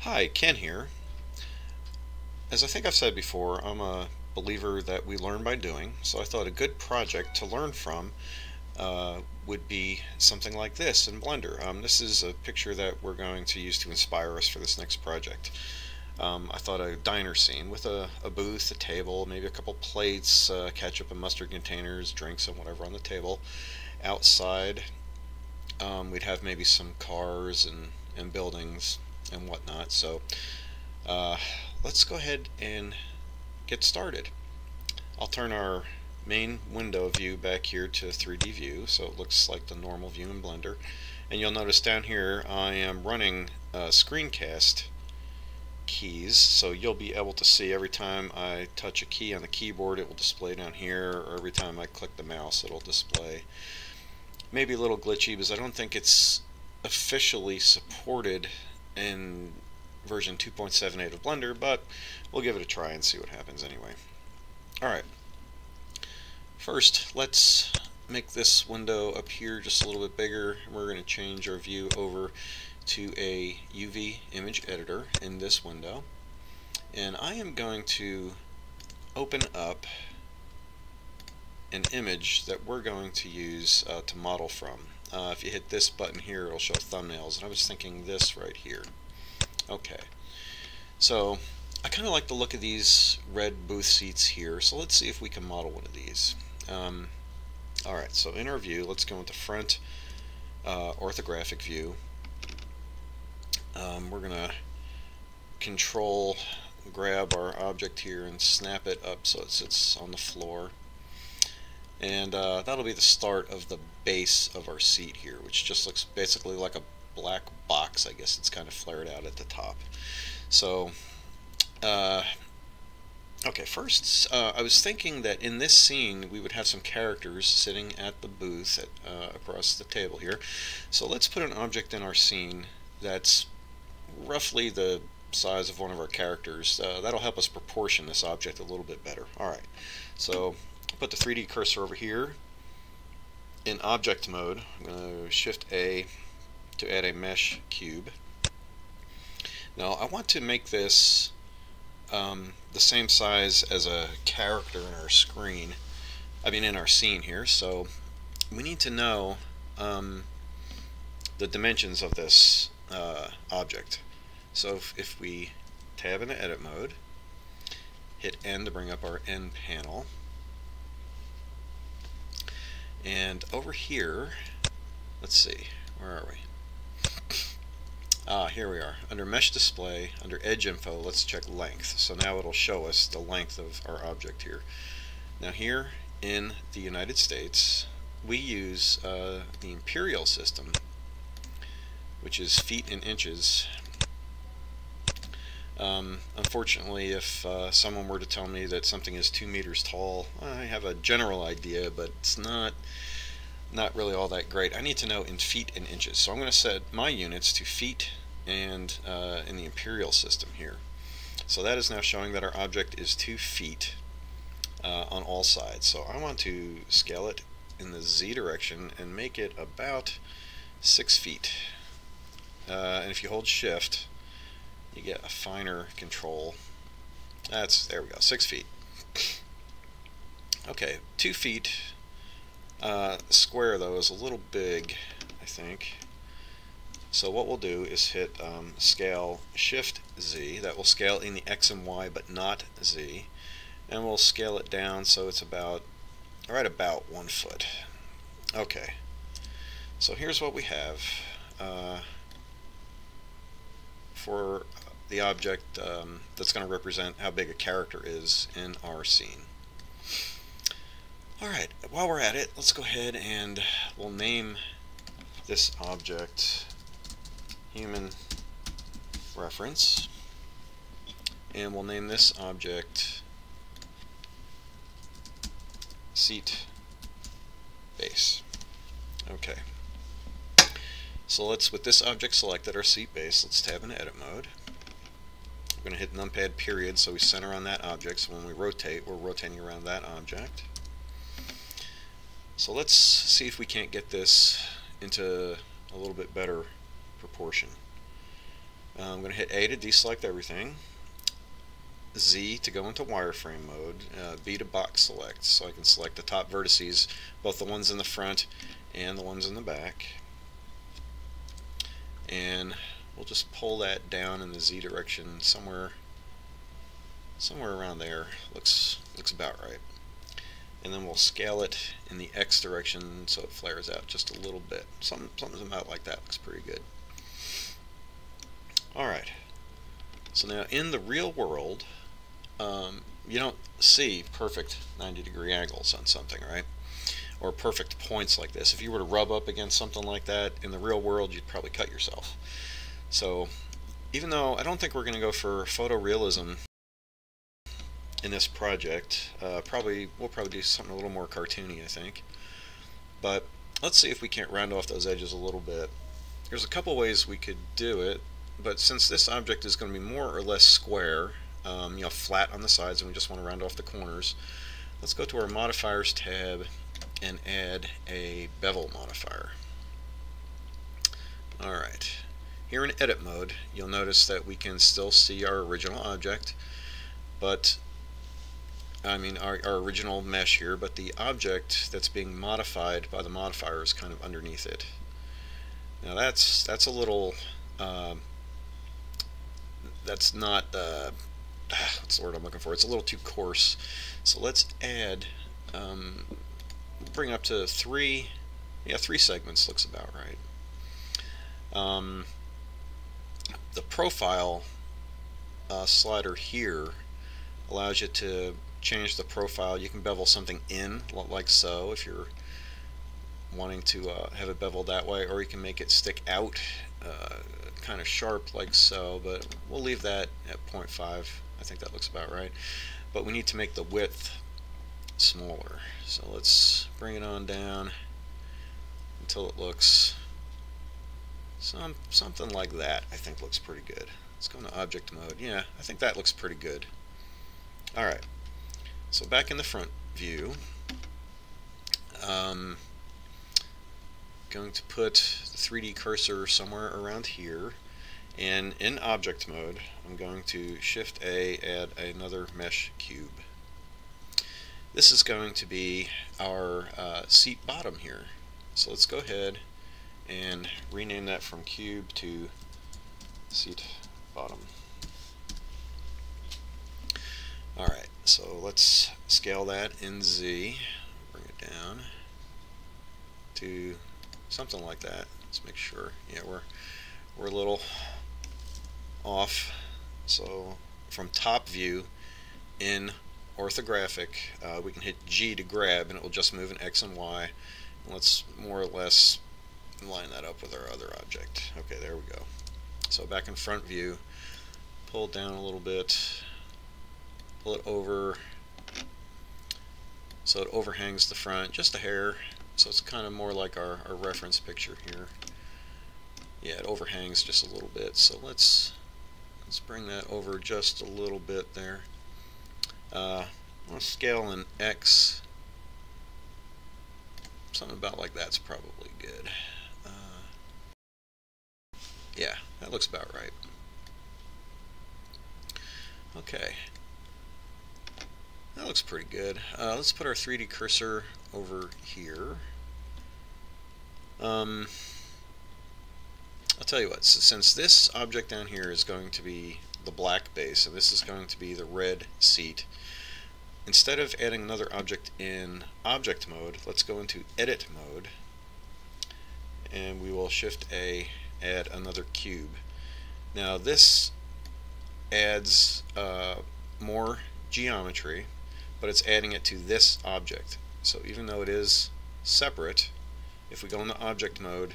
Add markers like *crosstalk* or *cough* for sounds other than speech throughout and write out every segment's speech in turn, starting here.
Hi, Ken here. As I think I've said before, I'm a believer that we learn by doing, so I thought a good project to learn from uh, would be something like this in Blender. Um, this is a picture that we're going to use to inspire us for this next project. Um, I thought a diner scene with a, a, booth, a table, maybe a couple plates, uh, ketchup and mustard containers, drinks and whatever on the table. Outside, um, we'd have maybe some cars and, and buildings and whatnot. So uh, let's go ahead and get started. I'll turn our main window view back here to 3D view so it looks like the normal view in Blender and you'll notice down here I am running uh, screencast keys so you'll be able to see every time I touch a key on the keyboard it will display down here or every time I click the mouse it'll display maybe a little glitchy because I don't think it's officially supported in version 2.78 of Blender but we'll give it a try and see what happens anyway. Alright first let's make this window appear just a little bit bigger. We're going to change our view over to a UV image editor in this window. And I am going to open up an image that we're going to use uh, to model from. Uh, if you hit this button here it'll show thumbnails. And I was thinking this right here. Okay. So I kind of like the look of these red booth seats here. So let's see if we can model one of these. Um, Alright so in our view let's go into front uh, orthographic view. Um, we're gonna control grab our object here and snap it up so it sits on the floor and uh, that'll be the start of the base of our seat here which just looks basically like a black box I guess it's kind of flared out at the top so uh, okay first uh, I was thinking that in this scene we would have some characters sitting at the booth at, uh, across the table here so let's put an object in our scene that's roughly the size of one of our characters. Uh, that'll help us proportion this object a little bit better. Alright, so put the 3D cursor over here. In object mode, I'm going to shift A to add a mesh cube. Now I want to make this um, the same size as a character in our screen, I mean in our scene here, so we need to know um, the dimensions of this uh, object. So if, if we tab into edit mode, hit N to bring up our N panel, and over here, let's see, where are we? Ah, here we are. Under Mesh Display, under Edge Info, let's check length. So now it'll show us the length of our object here. Now here in the United States, we use uh, the imperial system, which is feet and inches um, unfortunately, if uh, someone were to tell me that something is two meters tall, I have a general idea, but it's not not really all that great. I need to know in feet and inches. So I'm going to set my units to feet and uh, in the imperial system here. So that is now showing that our object is two feet uh, on all sides. So I want to scale it in the z direction and make it about six feet. Uh, and if you hold shift, you get a finer control. That's, there we go, six feet. Okay, two feet. Uh, square though is a little big, I think. So what we'll do is hit um, scale shift Z. That will scale in the X and Y but not Z. And we'll scale it down so it's about, right about one foot. Okay. So here's what we have. Uh, for the object um, that's going to represent how big a character is in our scene. Alright, while we're at it, let's go ahead and we'll name this object human reference and we'll name this object seat base. Okay. So let's, with this object selected, our seat base, let's tab into edit mode going to hit numpad period so we center on that object. So when we rotate, we're rotating around that object. So let's see if we can't get this into a little bit better proportion. Uh, I'm going to hit A to deselect everything, Z to go into wireframe mode, uh, B to box select, so I can select the top vertices, both the ones in the front and the ones in the back. And we'll just pull that down in the Z direction somewhere somewhere around there. Looks looks about right. And then we'll scale it in the X direction so it flares out just a little bit. Something, something about like that looks pretty good. Alright. So now in the real world, um, you don't see perfect 90 degree angles on something, right? Or perfect points like this. If you were to rub up against something like that in the real world, you'd probably cut yourself. So even though I don't think we're going to go for photorealism in this project, uh, probably we'll probably do something a little more cartoony, I think. But let's see if we can't round off those edges a little bit. There's a couple ways we could do it, but since this object is going to be more or less square, um, you know, flat on the sides, and we just want to round off the corners, let's go to our modifiers tab and add a bevel modifier. Alright, here in edit mode, you'll notice that we can still see our original object, but I mean our, our original mesh here, but the object that's being modified by the modifier is kind of underneath it. Now that's that's a little uh, that's not uh, *sighs* what's the word I'm looking for? It's a little too coarse. So let's add um, bring up to three yeah three segments looks about right. Um, the profile uh, slider here allows you to change the profile. You can bevel something in like so if you're wanting to uh, have it beveled that way or you can make it stick out uh, kind of sharp like so but we'll leave that at 0.5 I think that looks about right. But we need to make the width smaller. So let's bring it on down until it looks some something like that I think looks pretty good. Let's go into object mode. Yeah I think that looks pretty good. Alright so back in the front view, um, going to put the 3D cursor somewhere around here. And in object mode I'm going to shift A add another mesh cube. This is going to be our uh, seat bottom here. So let's go ahead and rename that from cube to seat bottom alright so let's scale that in Z, bring it down to something like that. Let's make sure, yeah, we're, we're a little off. So from top view in orthographic, uh, we can hit G to grab and it will just move in X and Y. And let's more or less line that up with our other object. Okay, there we go. So back in front view, pull it down a little bit, pull it over so it overhangs the front just a hair. So it's kind of more like our, our reference picture here. Yeah it overhangs just a little bit. So let's let's bring that over just a little bit there. Uh, I'll scale in X. Something about like that's probably good yeah that looks about right okay that looks pretty good. Uh, let's put our 3D cursor over here. Um, I'll tell you what, so since this object down here is going to be the black base, and this is going to be the red seat, instead of adding another object in object mode, let's go into edit mode, and we will shift A, add another cube. Now this adds uh, more geometry, but it's adding it to this object. So even though it is separate, if we go into object mode,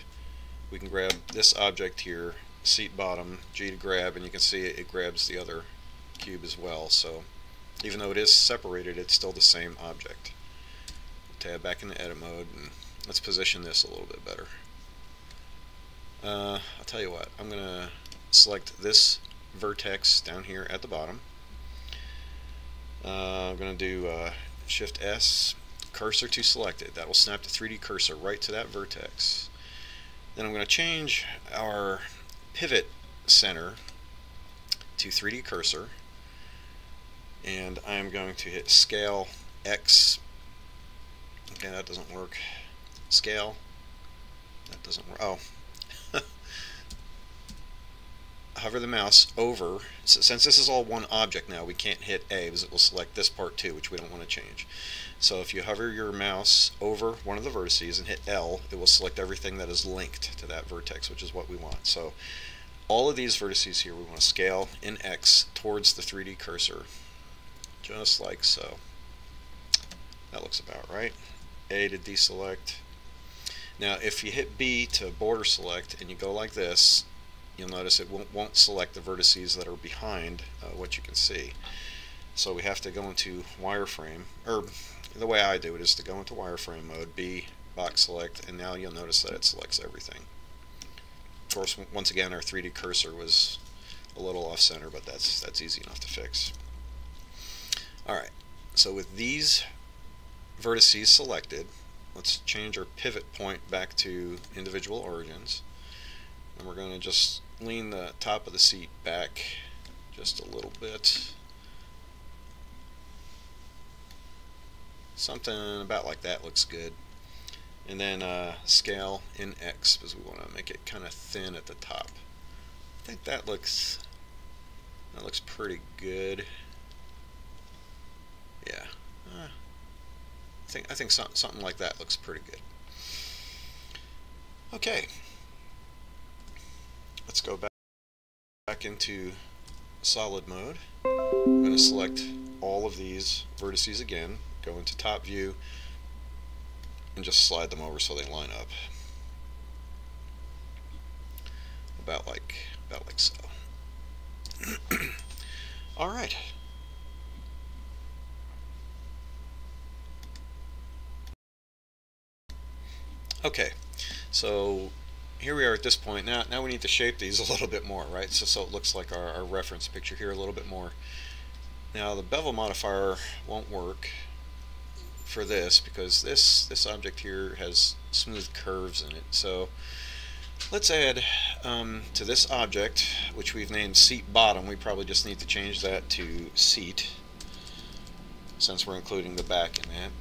we can grab this object here, seat bottom, G to grab, and you can see it, it grabs the other cube as well. So even though it is separated, it's still the same object. Tab back into edit mode, and let's position this a little bit better. Uh, I'll tell you what, I'm going to select this vertex down here at the bottom. Uh, I'm going to do uh, Shift S, cursor to selected. That will snap the 3D cursor right to that vertex. Then I'm going to change our pivot center to 3D cursor. And I'm going to hit scale X. Okay that doesn't work. Scale. That doesn't work oh hover the mouse over. So since this is all one object now we can't hit A because it will select this part too which we don't want to change. So if you hover your mouse over one of the vertices and hit L it will select everything that is linked to that vertex which is what we want. So all of these vertices here we want to scale in X towards the 3D cursor just like so. That looks about right. A to deselect. Now if you hit B to border select and you go like this you'll notice it won't, won't select the vertices that are behind uh, what you can see. So we have to go into wireframe, or the way I do it is to go into wireframe mode, B, box select, and now you'll notice that it selects everything. Of course, once again, our 3D cursor was a little off center, but that's, that's easy enough to fix. Alright, so with these vertices selected, let's change our pivot point back to individual origins and we're going to just lean the top of the seat back just a little bit. Something about like that looks good. And then uh, scale in X because we want to make it kind of thin at the top. I think that looks that looks pretty good. Yeah, uh, I think I think something something like that looks pretty good. Okay, Let's go back, back into solid mode. I'm going to select all of these vertices again, go into top view, and just slide them over so they line up. About like, about like so. *clears throat* Alright. Okay, so here we are at this point. Now, now we need to shape these a little bit more, right? So, so it looks like our, our reference picture here a little bit more. Now the bevel modifier won't work for this because this this object here has smooth curves in it. So let's add um, to this object, which we've named seat bottom. We probably just need to change that to seat since we're including the back in that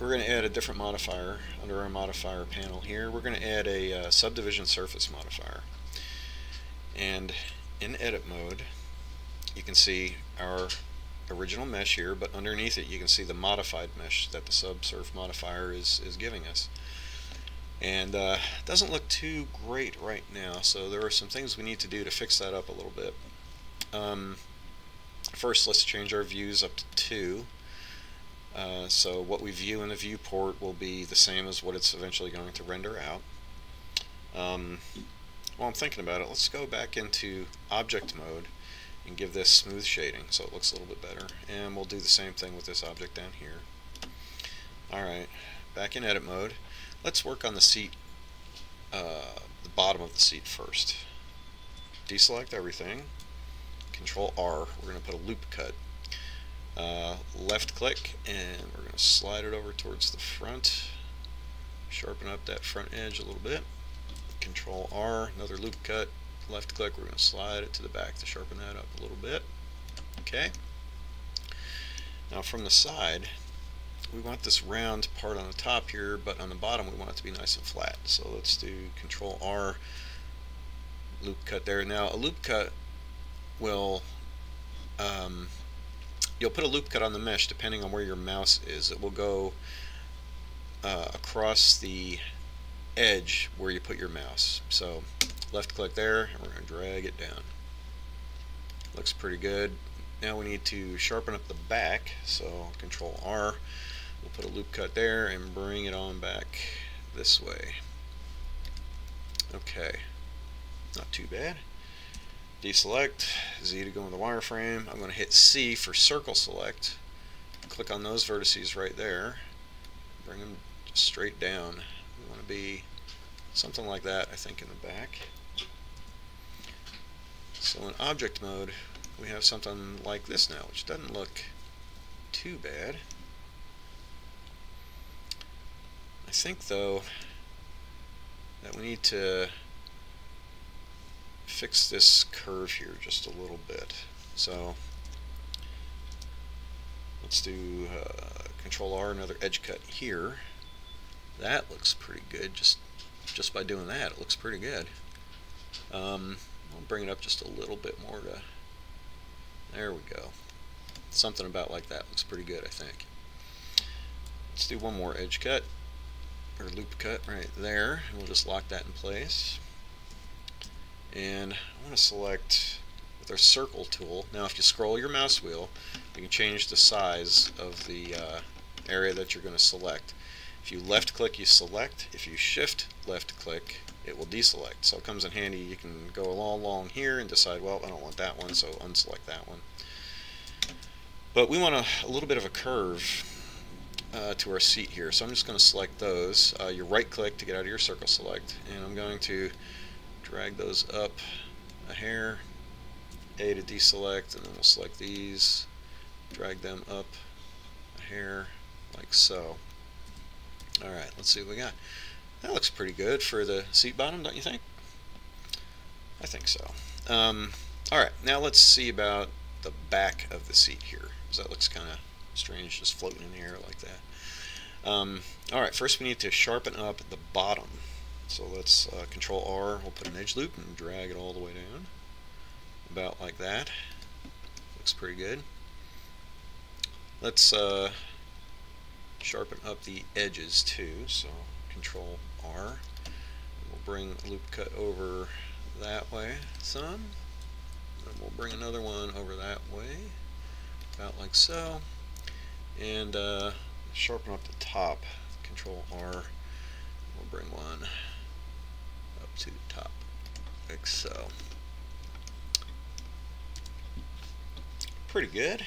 we're going to add a different modifier under our modifier panel here. We're going to add a uh, subdivision surface modifier. And in edit mode, you can see our original mesh here, but underneath it you can see the modified mesh that the subsurf modifier is, is giving us. And uh, doesn't look too great right now, so there are some things we need to do to fix that up a little bit. Um, first, let's change our views up to 2. Uh, so what we view in the viewport will be the same as what it's eventually going to render out. Um, while I'm thinking about it, let's go back into object mode and give this smooth shading so it looks a little bit better. And we'll do the same thing with this object down here. Alright, back in edit mode. Let's work on the seat, uh, the bottom of the seat first. Deselect everything. Control R. We're going to put a loop cut uh, left click and we're going to slide it over towards the front. Sharpen up that front edge a little bit. Control R another loop cut. Left click we're going to slide it to the back to sharpen that up a little bit. Okay. Now from the side we want this round part on the top here but on the bottom we want it to be nice and flat. So let's do control R loop cut there. Now a loop cut will um, you'll put a loop cut on the mesh depending on where your mouse is. It will go uh, across the edge where you put your mouse. So left click there and we're going to drag it down. Looks pretty good. Now we need to sharpen up the back so control R. We'll put a loop cut there and bring it on back this way. Okay, not too bad deselect, Z to go in the wireframe. I'm going to hit C for circle select. Click on those vertices right there. Bring them straight down. We want to be something like that, I think, in the back. So in object mode, we have something like this now, which doesn't look too bad. I think, though, that we need to fix this curve here just a little bit. So let's do uh, Control R, another edge cut here. That looks pretty good. Just just by doing that, it looks pretty good. Um, I'll bring it up just a little bit more to. There we go. Something about like that looks pretty good, I think. Let's do one more edge cut or loop cut right there. And we'll just lock that in place. And I want to select with our circle tool. Now if you scroll your mouse wheel, you can change the size of the uh, area that you're going to select. If you left click, you select. If you shift left click, it will deselect. So it comes in handy. You can go along, along here and decide, well, I don't want that one, so unselect that one. But we want a, a little bit of a curve uh, to our seat here. So I'm just going to select those. Uh, you right click to get out of your circle select. And I'm going to drag those up a hair a to deselect, and then we'll select these, drag them up a hair, like so. Alright, let's see what we got. That looks pretty good for the seat bottom, don't you think? I think so. Um, Alright, now let's see about the back of the seat here, because that looks kind of strange, just floating in the air like that. Um, Alright, first we need to sharpen up the bottom. So let's uh, Control R, we'll put an edge loop and drag it all the way down about like that. Looks pretty good. Let's uh, sharpen up the edges too. So Control R. We'll bring loop cut over that way some. And we'll bring another one over that way, about like so. And uh, sharpen up the top. Control R. We'll bring one to the top, like so. pretty good.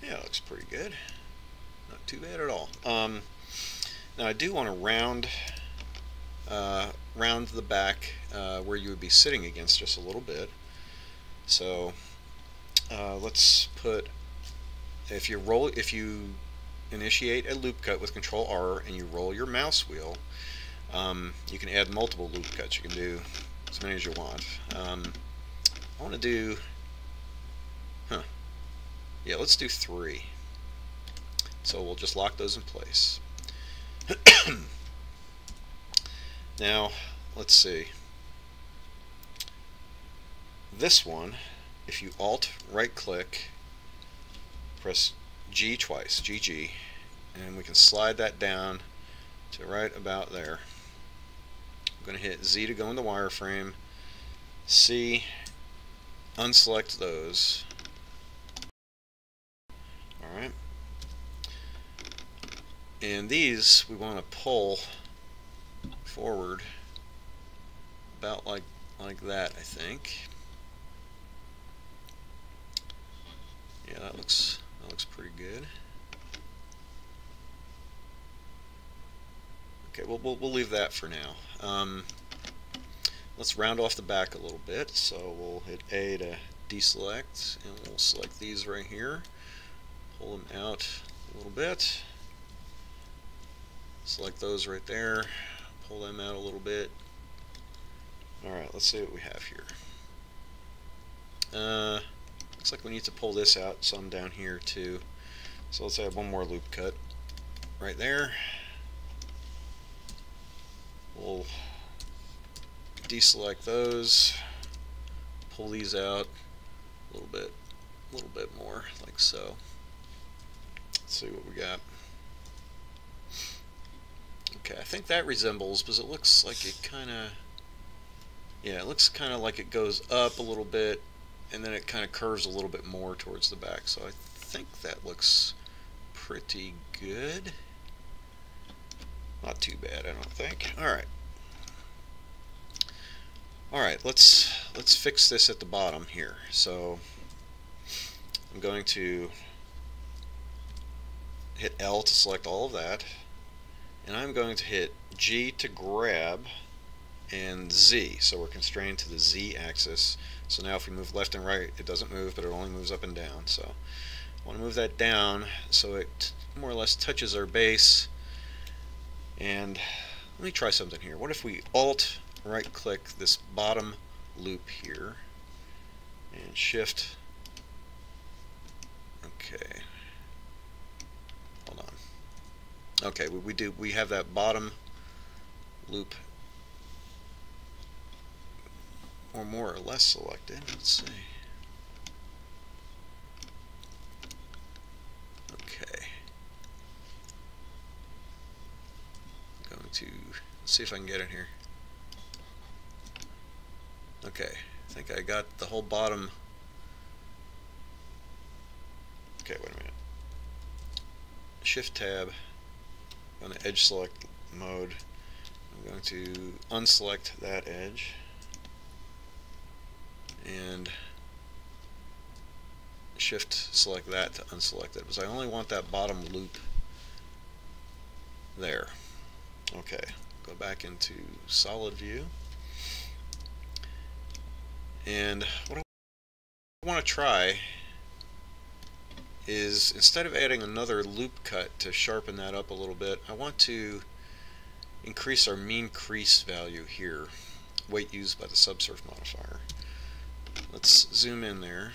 Yeah, looks pretty good. Not too bad at all. Um, now I do want to round uh, round the back uh, where you would be sitting against just a little bit. So uh, let's put if you roll if you initiate a loop cut with Control R and you roll your mouse wheel, um, you can add multiple loop cuts. You can do as many as you want. Um, I want to do, huh, yeah, let's do three. So we'll just lock those in place. *coughs* now, let's see. This one, if you Alt right click, press G twice, GG, and we can slide that down to right about there. I'm going to hit Z to go in the wireframe, C unselect those. Alright. And these we want to pull forward about like like that I think. Yeah, that looks that looks pretty good. Okay, well, we'll, we'll leave that for now. Um, Let's round off the back a little bit. So we'll hit A to deselect, and we'll select these right here. Pull them out a little bit. Select those right there. Pull them out a little bit. Alright, let's see what we have here. Uh, looks like we need to pull this out some down here too. So let's add one more loop cut right there. We'll deselect those, pull these out a little bit, a little bit more, like so. Let's see what we got. Okay, I think that resembles, because it looks like it kind of, yeah, it looks kind of like it goes up a little bit, and then it kind of curves a little bit more towards the back. So I think that looks pretty good. Not too bad, I don't think. All right. Alright, let's let's fix this at the bottom here. So I'm going to hit L to select all of that and I'm going to hit G to grab and Z so we're constrained to the Z axis so now if we move left and right it doesn't move but it only moves up and down so I want to move that down so it more or less touches our base and let me try something here what if we alt right click this bottom loop here and shift. Okay. Hold on. Okay, we, we do we have that bottom loop or more or less selected. Let's see. Okay. I'm going to see if I can get in here. Okay, I think I got the whole bottom. Okay, wait a minute. Shift tab, on the edge select mode. I'm going to unselect that edge and shift select that to unselect it because I only want that bottom loop there. Okay, go back into solid view. And what I want to try is instead of adding another loop cut to sharpen that up a little bit, I want to increase our mean crease value here, weight used by the subsurf modifier. Let's zoom in there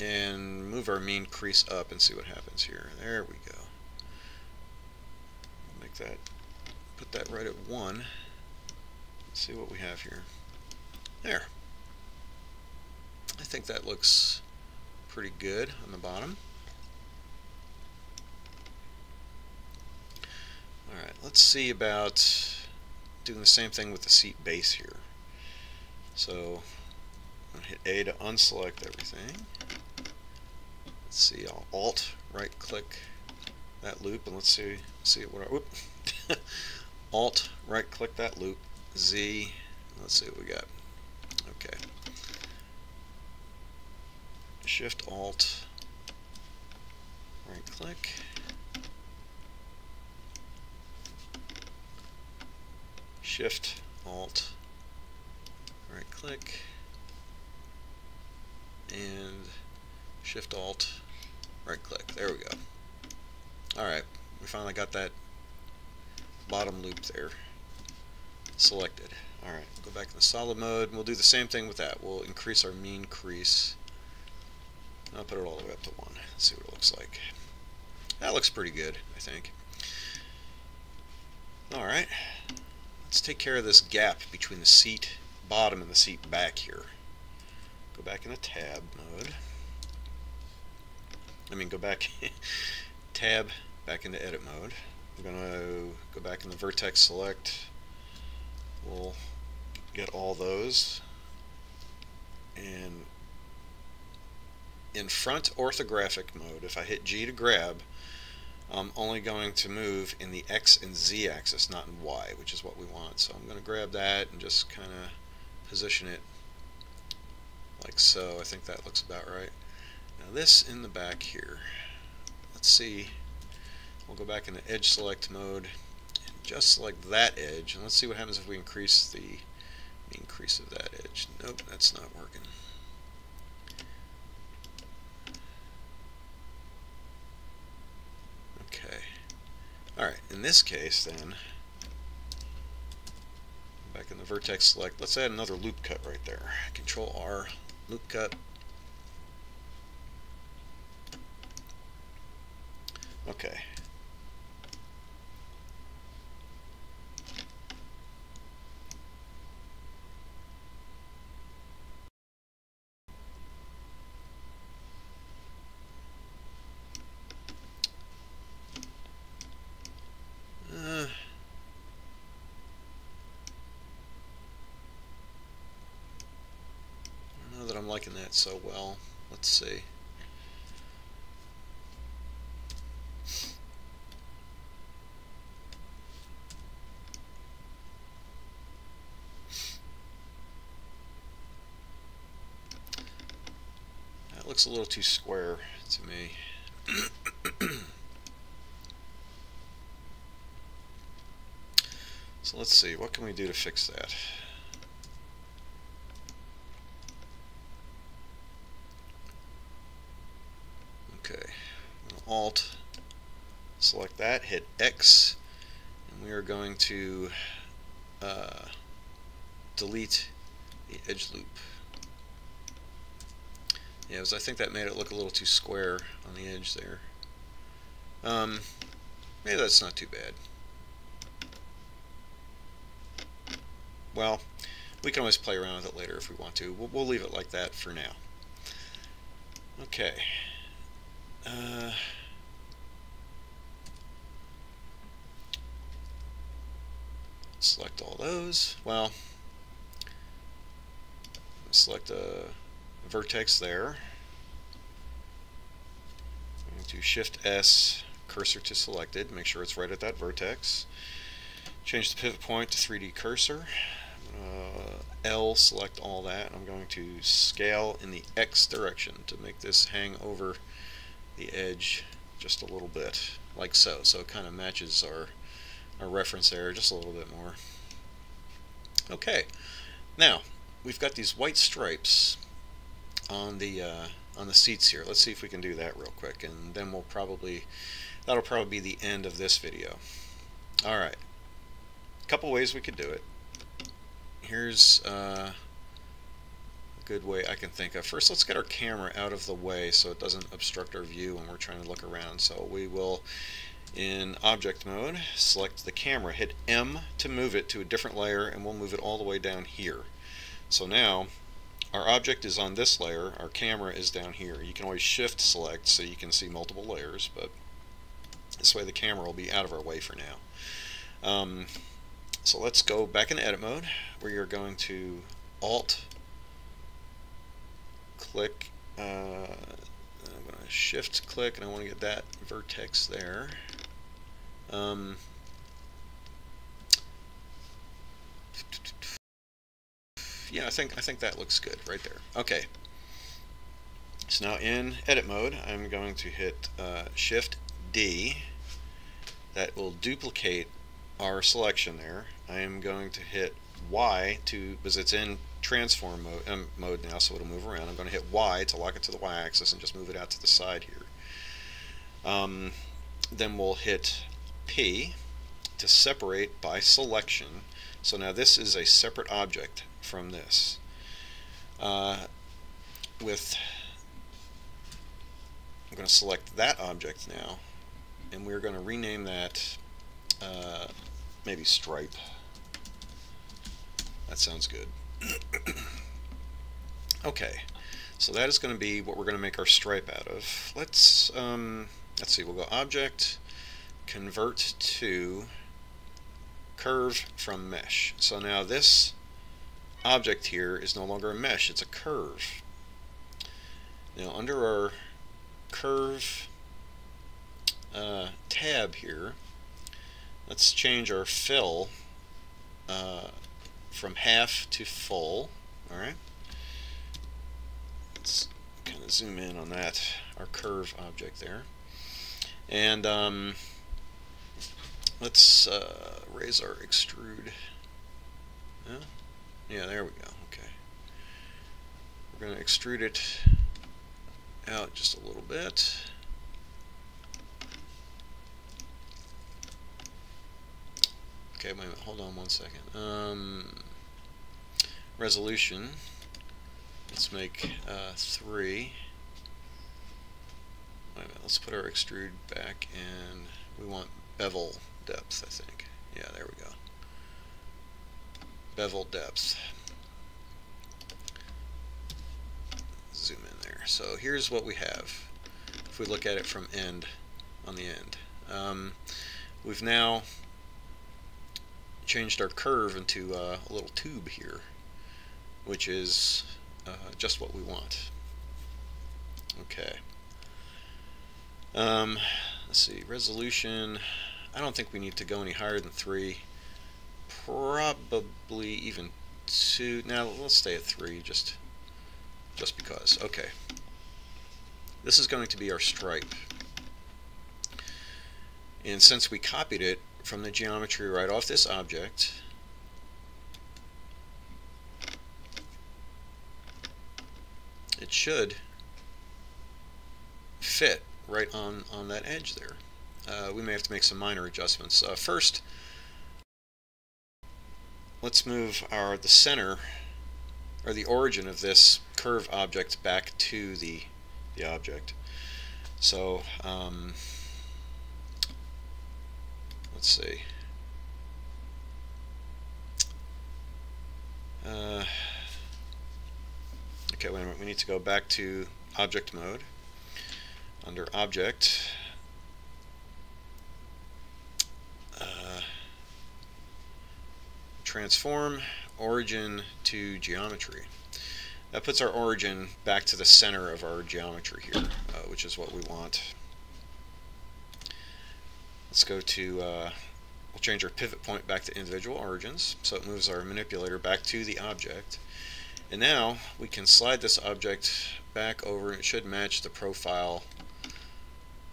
and move our mean crease up and see what happens here. There we go. Make that, put that right at 1. Let's see what we have here. There. I think that looks pretty good on the bottom. Alright, let's see about doing the same thing with the seat base here. So, I'm going to hit A to unselect everything. Let's see, I'll Alt right click that loop and let's see see what I whoop. *laughs* Alt right click that loop, Z, let's see what we got. Okay. Shift Alt, right click. Shift Alt, right click, and Shift Alt, right click. There we go. Alright, we finally got that bottom loop there selected. Alright, go back in the solid mode, and we'll do the same thing with that. We'll increase our mean crease I'll put it all the way up to 1. Let's see what it looks like. That looks pretty good, I think. Alright, let's take care of this gap between the seat bottom and the seat back here. Go back in the tab mode. I mean, go back, *laughs* tab, back into edit mode. I'm going to go back in the vertex select. We'll get all those and in front orthographic mode, if I hit G to grab, I'm only going to move in the X and Z axis, not in Y, which is what we want. So I'm going to grab that and just kind of position it like so. I think that looks about right. Now this in the back here, let's see, we'll go back into edge select mode and just select that edge, and let's see what happens if we increase the increase of that edge. Nope, that's not working. Okay. Alright, in this case then, back in the vertex select, let's add another loop cut right there. Control R, loop cut. Okay, liking that so well. Let's see. That looks a little too square to me. *coughs* so let's see, what can we do to fix that? Alt, select that, hit X, and we are going to uh, delete the edge loop. Yeah, because I think that made it look a little too square on the edge there. Um, maybe that's not too bad. Well, we can always play around with it later if we want to. We'll, we'll leave it like that for now. Okay. Uh, select all those. Well, select a vertex there. Going to Shift S, cursor to selected, make sure it's right at that vertex. Change the pivot point to 3D cursor. Uh, L, select all that. I'm going to scale in the X direction to make this hang over the edge just a little bit, like so. So it kind of matches our, our reference area just a little bit more. Okay, now we've got these white stripes on the uh, on the seats here. Let's see if we can do that real quick, and then we'll probably that'll probably be the end of this video. All right, a couple ways we could do it. Here's uh, a good way I can think of. First, let's get our camera out of the way so it doesn't obstruct our view when we're trying to look around. So we will in object mode, select the camera, hit M to move it to a different layer, and we'll move it all the way down here. So now, our object is on this layer, our camera is down here. You can always shift select so you can see multiple layers, but this way the camera will be out of our way for now. Um, so let's go back into edit mode, where you're going to Alt, click, uh, I'm going to shift click, and I want to get that vertex there. Um, yeah, I think I think that looks good right there. Okay. So now in edit mode, I'm going to hit uh, Shift D. That will duplicate our selection there. I am going to hit Y to because it's in transform mode, um, mode now, so it'll move around. I'm going to hit Y to lock it to the Y-axis and just move it out to the side here. Um, then we'll hit P to separate by selection. So now this is a separate object from this. Uh, with I'm going to select that object now and we're going to rename that uh, maybe stripe. That sounds good. *coughs* okay, so that is going to be what we're going to make our stripe out of. Let's um, let's see. We'll go object, convert to curve from mesh. So now this object here is no longer a mesh, it's a curve. Now under our curve uh, tab here, let's change our fill uh, from half to full. Alright. Let's kind of zoom in on that, our curve object there. And um, let's uh, raise our extrude. Yeah? yeah, there we go. Okay. We're going to extrude it out just a little bit. Okay, wait. Hold on one second. Um, resolution. Let's make uh, 3. Wait a minute. Let's put our extrude back and we want bevel depth, I think. Yeah, there we go. Bevel depth. Zoom in there. So here's what we have. If we look at it from end on the end. Um, we've now changed our curve into uh, a little tube here, which is uh, just what we want. Okay. Um, let's see, resolution. I don't think we need to go any higher than 3. Probably even 2. Now, let's stay at 3 just, just because. Okay. This is going to be our stripe. And since we copied it from the geometry right off this object, it should fit right on, on that edge there uh, we may have to make some minor adjustments. Uh, first, let's move our the center or the origin of this curve object back to the the object. So um, let's see. Uh, okay, wait a minute. We need to go back to object mode. Under object, uh, transform origin to geometry. That puts our origin back to the center of our geometry here, uh, which is what we want. Let's go to, uh, we'll change our pivot point back to individual origins, so it moves our manipulator back to the object. And now we can slide this object back over, it should match the profile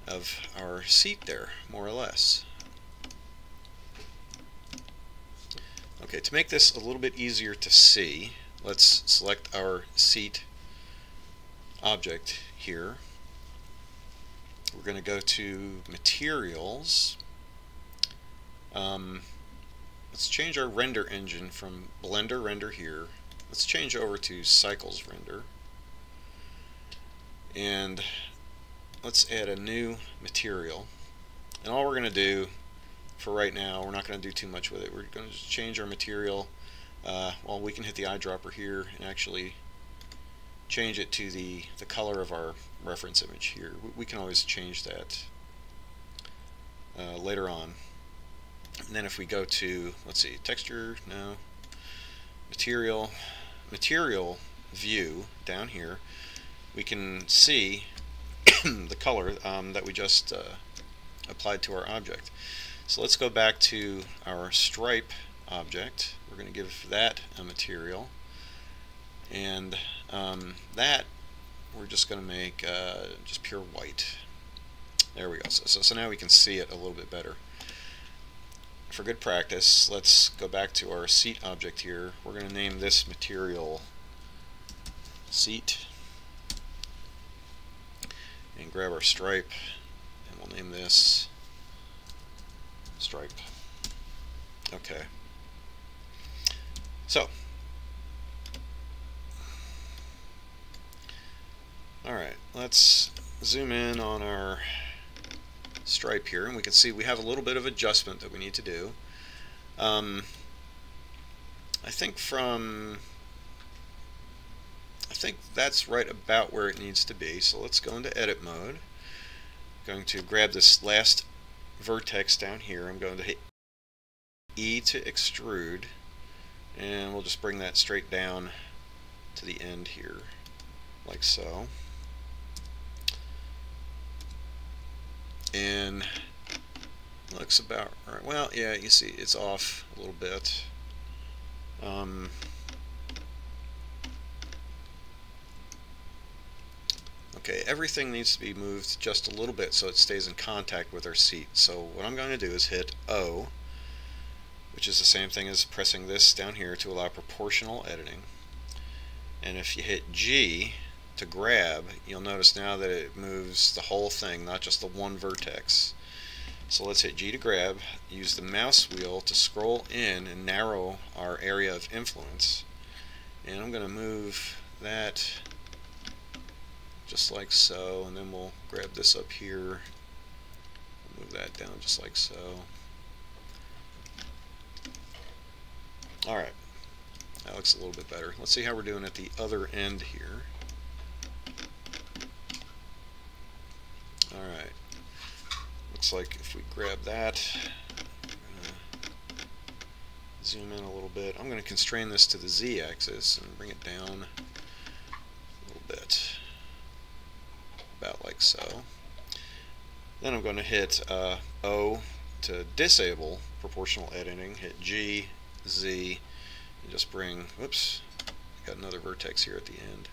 of our seat there, more or less. Okay, to make this a little bit easier to see, let's select our seat object here. We're going to go to materials. Um, let's change our render engine from Blender render here. Let's change over to Cycles render. And let's add a new material. And all we're going to do for right now, we're not going to do too much with it. We're going to change our material. Uh, well we can hit the eyedropper here and actually change it to the the color of our reference image here. We, we can always change that uh, later on. And then if we go to let's see texture no material material view down here we can see *coughs* the color um, that we just uh, applied to our object so let's go back to our stripe object. We're going to give that a material. And um, that we're just going to make uh, just pure white. There we go. So, so, so now we can see it a little bit better. For good practice, let's go back to our seat object here. We're going to name this material seat and grab our stripe and we'll name this stripe. Okay. So, alright, let's zoom in on our stripe here, and we can see we have a little bit of adjustment that we need to do. Um, I think from I think that's right about where it needs to be. So let's go into edit mode. I'm going to grab this last vertex down here. I'm going to hit E to extrude and we'll just bring that straight down to the end here like so. And looks about right. Well yeah you see it's off a little bit. Um, okay everything needs to be moved just a little bit so it stays in contact with our seat so what I'm going to do is hit O which is the same thing as pressing this down here to allow proportional editing. And if you hit G to grab, you'll notice now that it moves the whole thing, not just the one vertex. So let's hit G to grab, use the mouse wheel to scroll in and narrow our area of influence. And I'm going to move that just like so, and then we'll grab this up here, move that down just like so. Alright, that looks a little bit better. Let's see how we're doing at the other end here. Alright, looks like if we grab that, uh, zoom in a little bit. I'm going to constrain this to the z-axis and bring it down a little bit, about like so. Then I'm going to hit uh, O to disable proportional editing, hit G Z and just bring, whoops, got another vertex here at the end.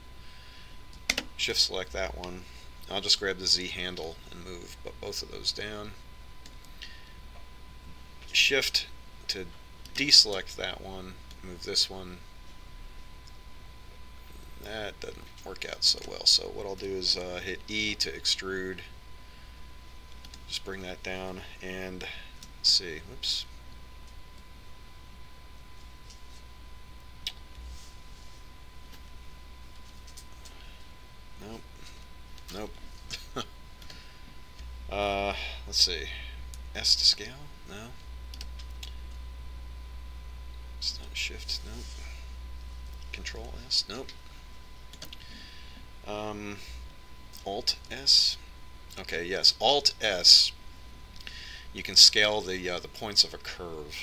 Shift select that one. I'll just grab the Z handle and move both of those down. Shift to deselect that one, move this one. That doesn't work out so well. So what I'll do is uh, hit E to extrude. Just bring that down and see. Oops. Nope. Nope. *laughs* uh, let's see. S to scale? No. It's not shift. Nope. Control S? Nope. Um, Alt S? Okay, yes. Alt S. You can scale the uh, the points of a curve.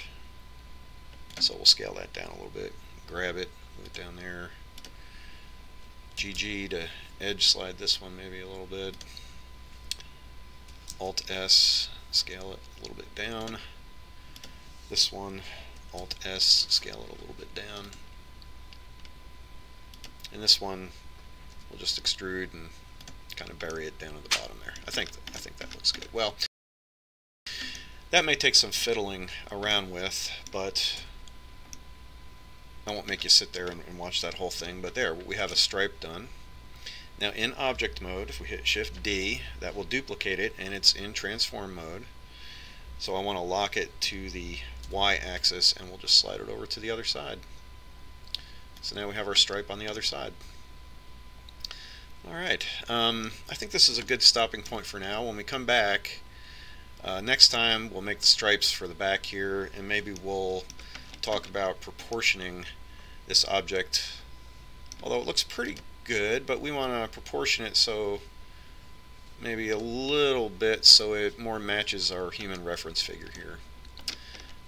So we'll scale that down a little bit. Grab it, move it down there. GG to edge slide this one maybe a little bit. Alt S, scale it a little bit down. This one, Alt S, scale it a little bit down. And this one, we'll just extrude and kind of bury it down at the bottom there. I think I think that looks good. Well, that may take some fiddling around with, but I won't make you sit there and, and, watch that whole thing, but there, we have a stripe done. Now in object mode, if we hit Shift D, that will duplicate it, and it's in transform mode. So I want to lock it to the Y axis, and we'll just slide it over to the other side. So now we have our stripe on the other side. Alright, um, I think this is a good stopping point for now. When we come back, uh, next time we'll make the stripes for the back here, and maybe we'll talk about proportioning this object. Although it looks pretty good, but we want to proportion it so maybe a little bit so it more matches our human reference figure here.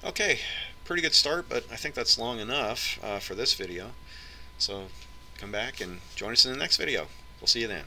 Okay, pretty good start, but I think that's long enough uh, for this video. So come back and join us in the next video. We'll see you then.